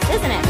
choice, isn't it?